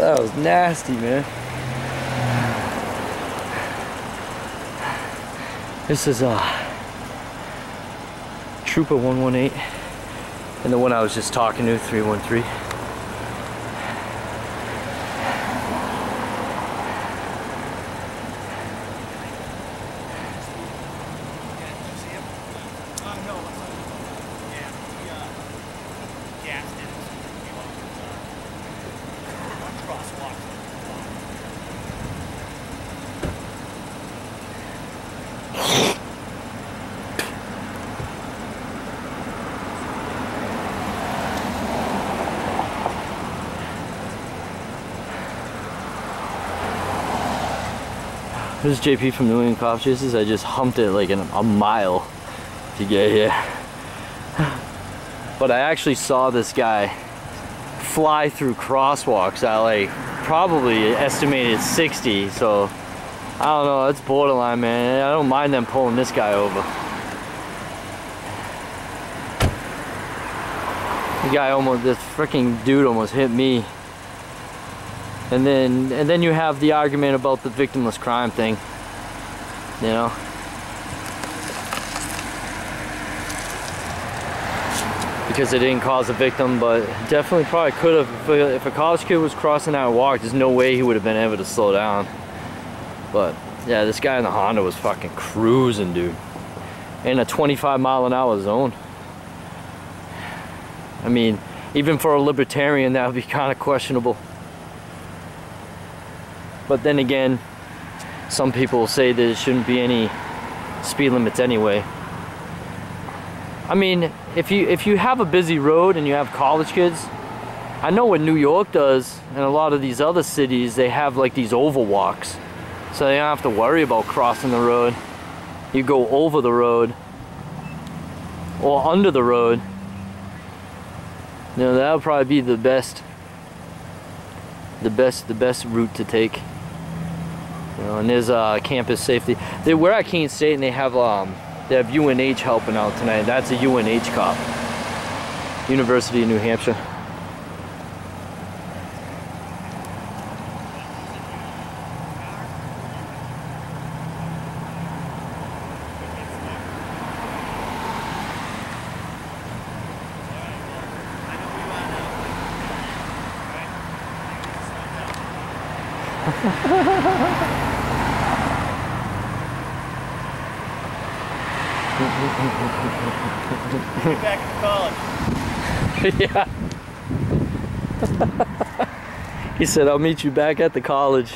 that was nasty, man. This is a uh Trooper 118 and the one I was just talking to 313. This is JP from New England Cop Chasers. I just humped it like in a mile to get here. But I actually saw this guy fly through crosswalks at like probably estimated 60. So I don't know, it's borderline, man. I don't mind them pulling this guy over. The guy almost, this freaking dude almost hit me and then and then you have the argument about the victimless crime thing you know because it didn't cause a victim but definitely probably could have. If a, college kid was crossing that walk there's no way he would have been able to slow down. But yeah this guy in the Honda was fucking cruising dude. In a 25 mile an hour zone. I mean even for a libertarian that would be kind of questionable. But then again, some people say there shouldn't be any speed limits anyway. I mean, if you if you have a busy road and you have college kids, I know what New York does and a lot of these other cities, they have like these oval walks. So they don't have to worry about crossing the road. You go over the road or under the road. You know, that'll probably be the best the best the best route to take. You know, and there's uh, campus safety. They, we're at Keene State and they have um, they have UNH helping out tonight. That's a UNH cop. University of New Hampshire. back to college. yeah. he said, I'll meet you back at the college.